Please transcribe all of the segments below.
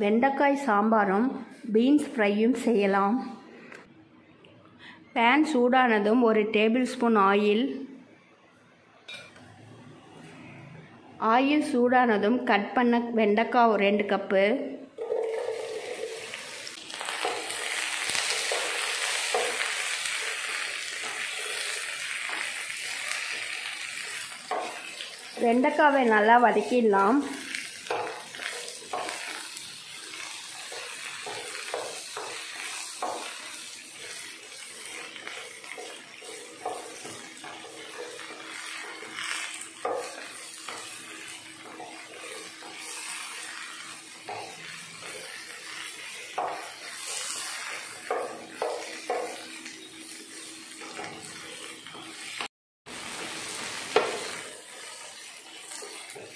வெண்டைக்காய் சாம்பாரும் பீன்ஸ் ஃப்ரையும் செய்யலாம். பேன் சூடானதும் ஒரு டேபிள் ஸ்பூன் ஆயில் ஆயில் சூடானதும் கட் பண்ண வெண்டைக்காய் ஒரு ரெண்டு கப்பு வெண்டைக்காவை நல்லா வதக்கிடலாம்.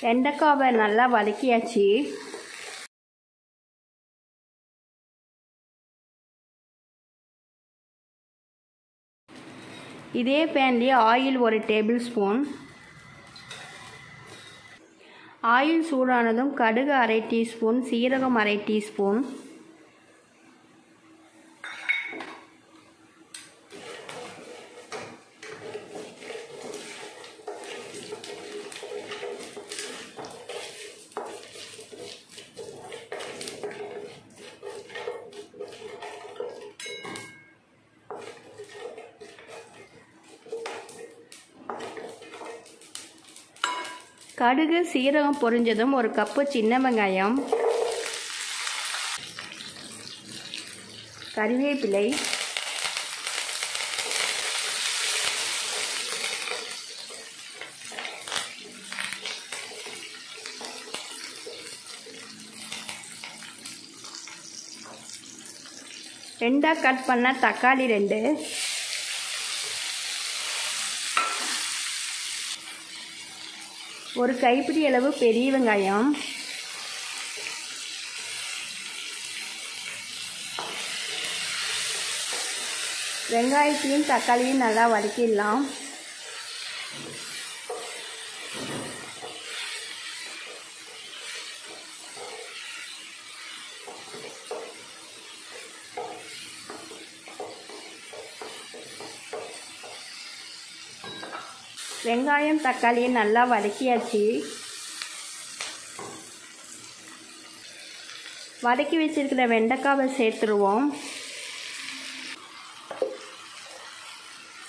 வெண்டைக்காவை நல்லா வதக்கியாச்சு. இதே பேன்லேயே ஆயில் ஒரு டேபிள் ஸ்பூன். ஆயில் சூடானதும் கடுகு அரை டீஸ்பூன் சீரகம் அரை டீஸ்பூன். கடுகு சீரகம் பொரிஞ்சதும் ஒரு கப்பு சின்ன வெங்காயம் கறிவேப்பிலை ரெண்டாக கட் பண்ண தக்காளி ரெண்டு ஒரு கைப்பிடி அளவு பெரிய வெங்காயம். வெங்காயத்தையும் தக்காளியும் நல்லா வதக்கிடலாம். வெங்காயம் தக்காளியை நல்லா வதக்கியாச்சு. வதக்கி வச்சுருக்கிற வெண்டைக்காவை சேர்த்துருவோம்.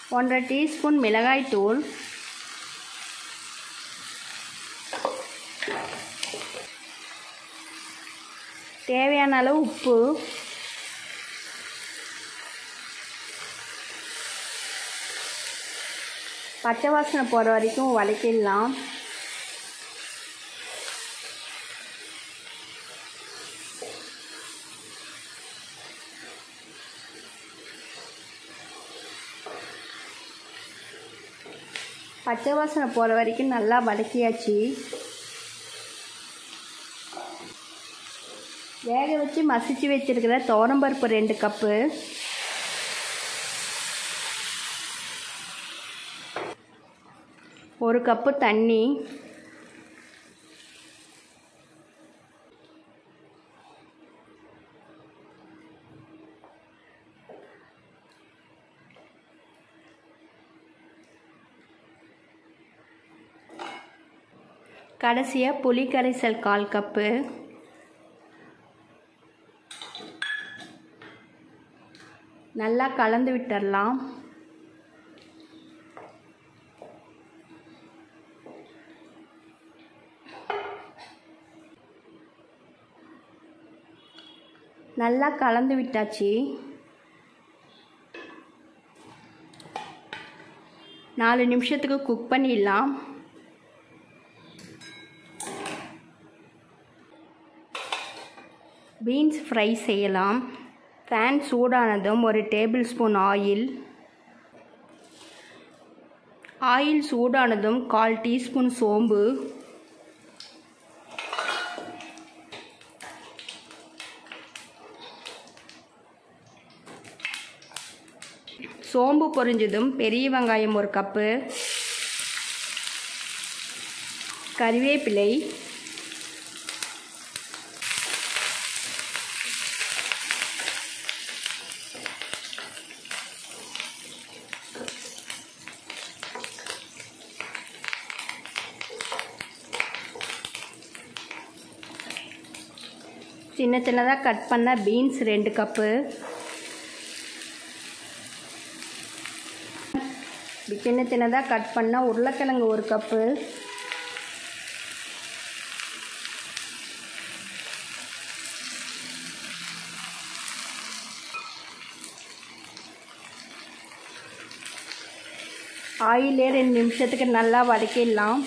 ஒன்றரை டீஸ்பூன் மிளகாய் தூள். தேவையான அளவு உப்பு. பச்சை வாசனை போகிற வரைக்கும் வதக்கிடலாம். பச்சை வாசனை போகிற வரைக்கும் நல்லா வதக்கியாச்சு. வேக வச்சு மசிச்சு வச்சிருக்கிற துவரம்பருப்பு ரெண்டு கப்பு. ஒரு கப்பு தண்ணி. கடைசியாக புளி கரைசல் கால் கப்பு. நல்லா கலந்து விட்டுடலாம் நல்லா கலந்து விட்டாச்சு. நாலு நிமிஷத்துக்கு குக் பண்ணிடலாம். பீன்ஸ் ஃப்ரை செய்யலாம். ஃபேன் சூடானதும் ஒரு டேபிள் ஸ்பூன் ஆயில் ஆயில் சூடானதும் கால் டீஸ்பூன் சோம்பு. சோம்பு பொறிஞ்சதும் பெரிய வெங்காயம் ஒரு கப்பு கறிவேப்பிலை சின்ன சின்னதாக கட் பண்ண பீன்ஸ் ரெண்டு கப்பு சின்ன சின்னதாக கட் பண்ணால் உருளைக்கிழங்கு ஒரு கப்பு. ஆயிலே ரெண்டு நிமிஷத்துக்கு நல்லா வதக்கிடலாம்.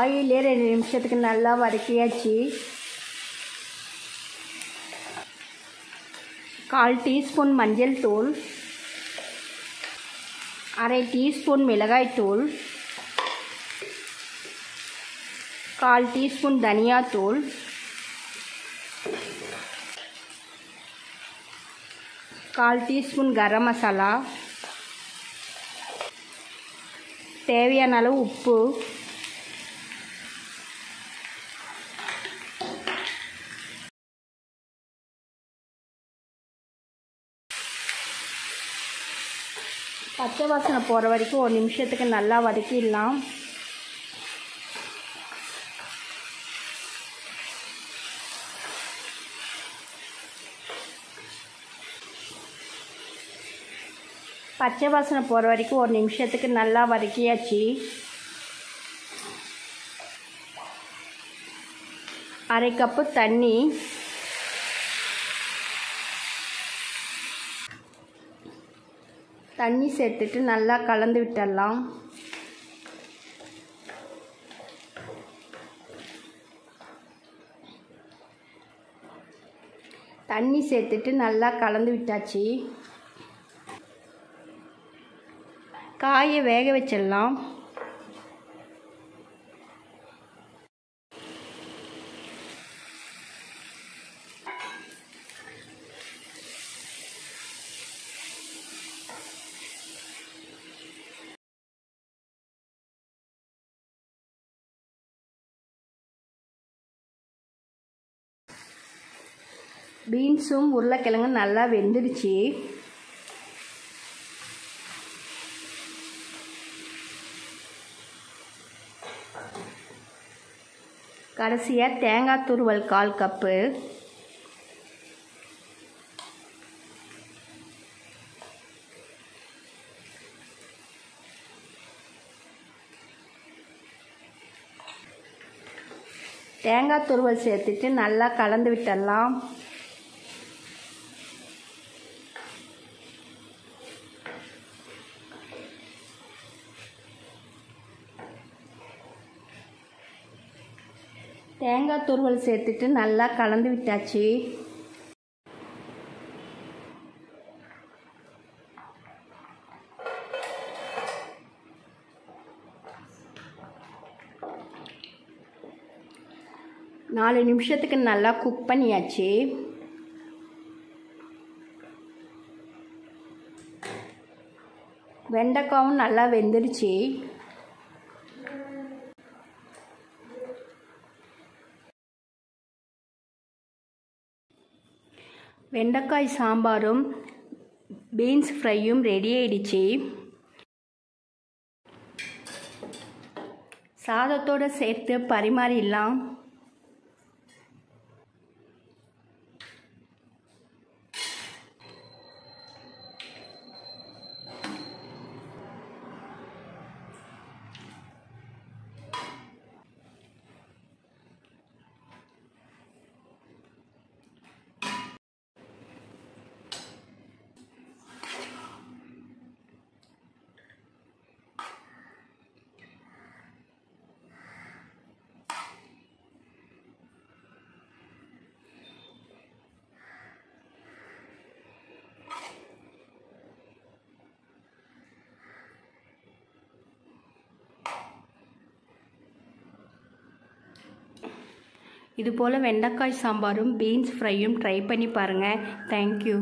ஆயில் ரெண்டு நிமிஷத்துக்கு நல்லா வதக்கியாச்சு. கால் டீஸ்பூன் மஞ்சள் தூள். அரை டீஸ்பூன் மிளகாய் தூள். கால் டீஸ்பூன் தனியாத்தூள் கால் டீஸ்பூன் கரம் மசாலா. தேவையான அளவு உப்பு. பச்சை வாசனை போகிற வரைக்கும் ஒரு நிமிஷத்துக்கு நல்லா வதக்கிடலாம். பச்சை வாசனை போகிற வரைக்கும் ஒரு நிமிஷத்துக்கு நல்லா வதக்கியாச்சு. அரை கப்பு தண்ணி தண்ணி சேர்த்துட்டு நல்லா கலந்து விட்டுடலாம். தண்ணி சேர்த்துட்டு நல்லா கலந்து விட்டாச்சு. காயை வேக வச்சிடலாம். பீன்ஸும் உருளைக்கிழங்கும் நல்லா வெந்துடுச்சு. கடைசியாக தேங்காய் துருவல் கால் கப்பு. தேங்காய் துருவல் சேர்த்துட்டு நல்லா கலந்து விட்டுடலாம். தேங்காய் துருவல் சேர்த்துட்டு நல்லா கலந்து விட்டாச்சு. நாலு நிமிஷத்துக்கு நல்லா குக் பண்ணியாச்சு. வெண்டைக்காவும் நல்லா வெந்துடுச்சு வெண்டைக்காய் சாம்பாரும் பீன்ஸ் ஃப்ரையும் ரெடி ஆயிடுச்சு. சாதத்தோடு சேர்த்து பரிமாறிடலாம். இது போல் வெண்டைக்காய் சாம்பாரும் பீன்ஸ் ஃப்ரையும் ட்ரை பண்ணி பாருங்கள் தேங்க்யூ